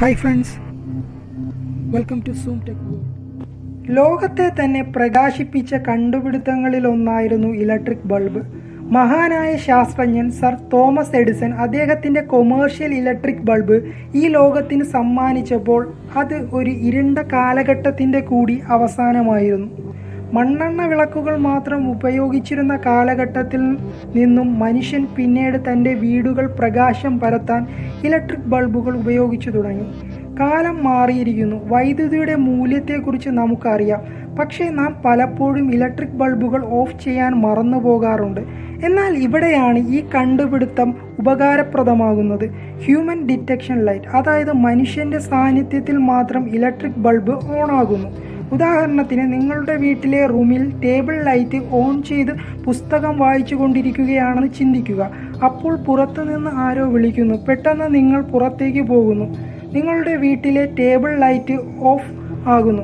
Hi friends welcome to zoom tech ലോകത്തെ തന്നെ പ്രകാശിപ്പിച്ച കണ്ടുപിടുത്തങ്ങളിൽ ഒന്നായിരുന്നു ഇലക്ട്രിക് ബൾബ്. മഹാനായ ശാസ്ത്രജ്ഞൻ സർ തോമസ് എഡിസൺ അദ്ദേഹത്തിന്റെ കൊമേഴ്ഷ്യൽ ഇലക്ട്രിക് ബൾബ് ഈ ലോകത്തിന് സമ്മാനിച്ചപ്പോൾ അത് ഒരു ഇരുണ്ട കാലഘട്ടത്തിന്റെ കൂടി അവസാനമായിരുന്നു. മണ്ണെണ്ണ വിളക്കുകൾ മാത്രം ഉപയോഗിച്ചിരുന്ന കാലഘട്ടത്തിൽ നിന്നും മനുഷ്യൻ പിന്നീട് തന്റെ വീടുകൾ പ്രകാശം പരത്താൻ ഇലക്ട്രിക് ബൾബുകൾ ഉപയോഗിച്ചു തുടങ്ങി. കാലം മാറിയിരിക്കുന്നു. വൈദ്യുതിയുടെ മൂല്യത്തെക്കുറിച്ച് നമുക്കറിയാം. പക്ഷേ നാം പലപ്പോഴും ഇലക്ട്രിക് ബൾബുകൾ ഓഫ് ചെയ്യാൻ മറന്നു പോകാറുണ്ട്. എന്നാൽ ഇവിടെയാണ് ഈ കണ്ടുപിടുത്തം ഉപകാരപ്രദമാകുന്നത്. ഹ്യൂമൻ ഡിറ്റക്ഷൻ ലൈറ്റ് അതായത് മനുഷ്യന്റെ സാന്നിധ്യത്തിൽ മാത്രം ഇലക്ട്രിക് ബൾബ് ഓണാകുന്നു. ഉദാഹരണത്തിന് നിങ്ങളുടെ വീട്ടിലെ റൂമിൽ ടേബിൾ ലൈറ്റ് ഓൺ ചെയ്ത് പുസ്തകം വായിച്ചു കൊണ്ടിരിക്കുകയാണെന്ന് ചിന്തിക്കുക. അപ്പോൾ പുറത്തുനിന്ന് ആരോ വിളിക്കുന്നു. പെട്ടെന്ന് നിങ്ങൾ പുറത്തേക്ക് പോകുന്നു. നിങ്ങളുടെ വീട്ടിലെ ടേബിൾ ലൈറ്റ് ഓഫ് ആകുന്നു.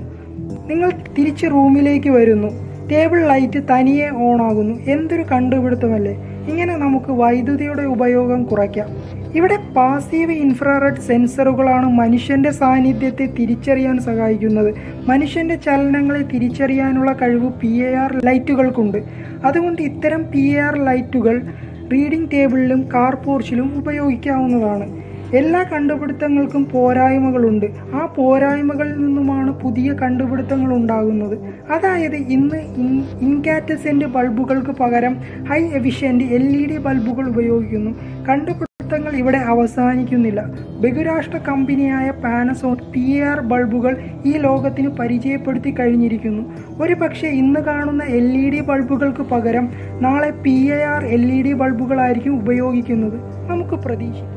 നിങ്ങൾ തിരിച്ച് റൂമിലേക്ക് വരുന്നു. ടേബിൾ ലൈറ്റ് തനിയെ ഓൺ ആകുന്നു. എന്തൊരു കണ്ടുപിടുത്തമല്ലേ? ഇങ്ങനെ നമുക്ക് വൈദ്യുതിയുടെ ഉപയോഗം കുറയ്ക്കാം. ഇവിടെ പാസീവ് ഇൻഫ്രാറെഡ് സെൻസറുകളാണ് മനുഷ്യന്റെ സാന്നിധ്യത്തെ തിരിച്ചറിയാൻ സഹായിക്കുന്നത്. മനുഷ്യന്റെ ചലനങ്ങളെ തിരിച്ചറിയാനുള്ള കഴിവ് പി എ ആർ ലൈറ്റുകൾക്കുണ്ട്. അതുകൊണ്ട് ഇത്തരം പി എ ആർ ലൈറ്റുകൾ റീഡിംഗ് ടേബിളിലും കാർ പോർച്ചിലും ഉപയോഗിക്കാവുന്നതാണ്. എല്ലാ കണ്ടുപിടുത്തങ്ങൾക്കും പോരായ്മകളുണ്ട്. ആ പോരായ്മകളിൽ നിന്നുമാണ് പുതിയ കണ്ടുപിടുത്തങ്ങൾ ഉണ്ടാകുന്നത്. അതായത് ഇന്ന് ഇൻകാറ്റസെന്റ് ബൾബുകൾക്ക് പകരം high efficient L E D ബൾബുകൾ ഉപയോഗിക്കുന്നു കണ്ടുപിടുത്തങ്ങൾ ഇവിടെ അവസാനിക്കുന്നില്ല. ബഹുരാഷ്ട്ര കമ്പനിയായ പാനസോൺ പി ആർ ബൾബുകൾ ഈ ലോകത്തിന് പരിചയപ്പെടുത്തി കഴിഞ്ഞിരിക്കുന്നു. ഒരു പക്ഷേ ഇന്ന് കാണുന്ന എൽ ഇ ഡി ബൾബുകൾക്ക് പകരം നാളെ P A R L E D ബൾബുകളായിരിക്കും ഉപയോഗിക്കുന്നത്. നമുക്ക് പ്രതീക്ഷിക്കാം.